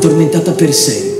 addormentata per sempre.